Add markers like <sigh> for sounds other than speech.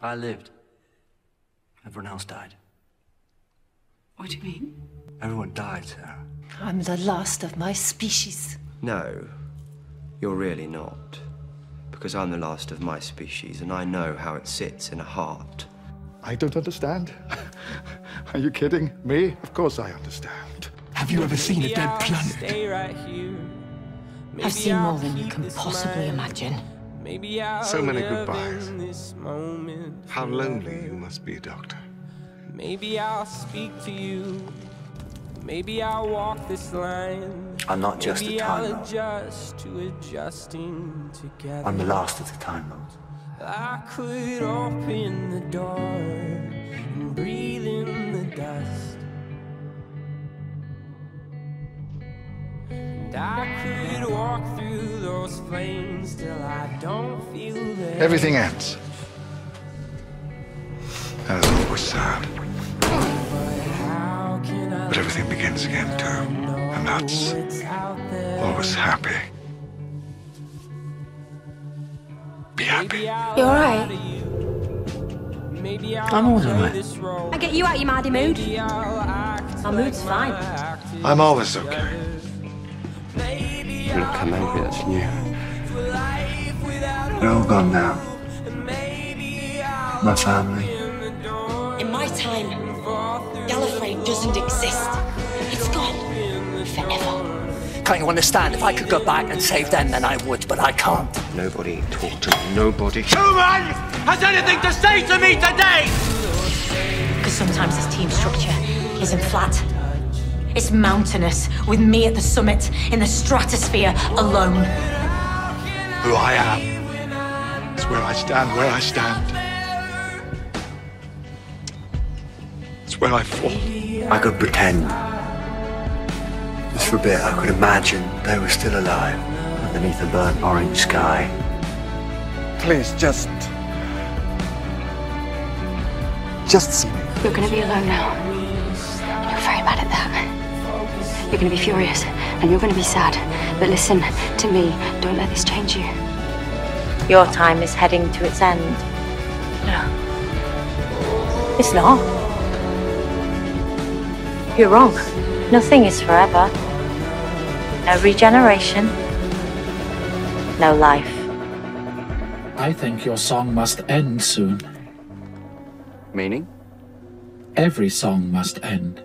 I lived. Everyone else died. What do you mean? Everyone died, Sarah. I'm the last of my species. No, you're really not. Because I'm the last of my species, and I know how it sits in a heart. I don't understand. <laughs> Are you kidding? Me? Of course I understand. Have you ever seen a dead planet? I've seen more than you can possibly imagine. So many goodbyes. How lonely you must be, Doctor. Maybe I'll speak to you. Maybe I'll walk this line. I'm not just Maybe a Time I'll Lord. adjust to adjusting together. I'm the last of the Time Lords. I could open the door and breathe in the dust. And I could walk through those flames till I don't feel the Everything ends. That is always sad. How can I But everything begins again, too. And that's what's out there? always happy. Be happy. You all lie right? to you. Maybe I'll I'm always all right. I get you out your mardy mood. Maybe I'll act My mood's fine. my act is I'm always okay. You look I'll angry, that's new. Live They're all gone now. hope. Maybe I'll My family. open the door In my time, fall Gallifrey doesn't exist. It's gone. Forever. Can't you understand? If I could go back and save them, then I would, but I can't. Nobody talk to me. Nobody. Who has anything to say to me today? Because sometimes this team structure isn't flat. It's mountainous, with me at the summit, in the stratosphere, alone. Who I am. It's where I stand, where I stand. It's where I fall. I could pretend. Just for a bit, I could imagine they were still alive underneath a burnt orange sky. Please, just. Just see me. You're gonna be alone now. And you're very bad at that. You're gonna be furious and you're gonna be sad. But listen to me. Don't let this change you. Your time is heading to its end. No. It's not. You're wrong. Nothing is forever. No regeneration. No life. I think your song must end soon. Meaning? Every song must end.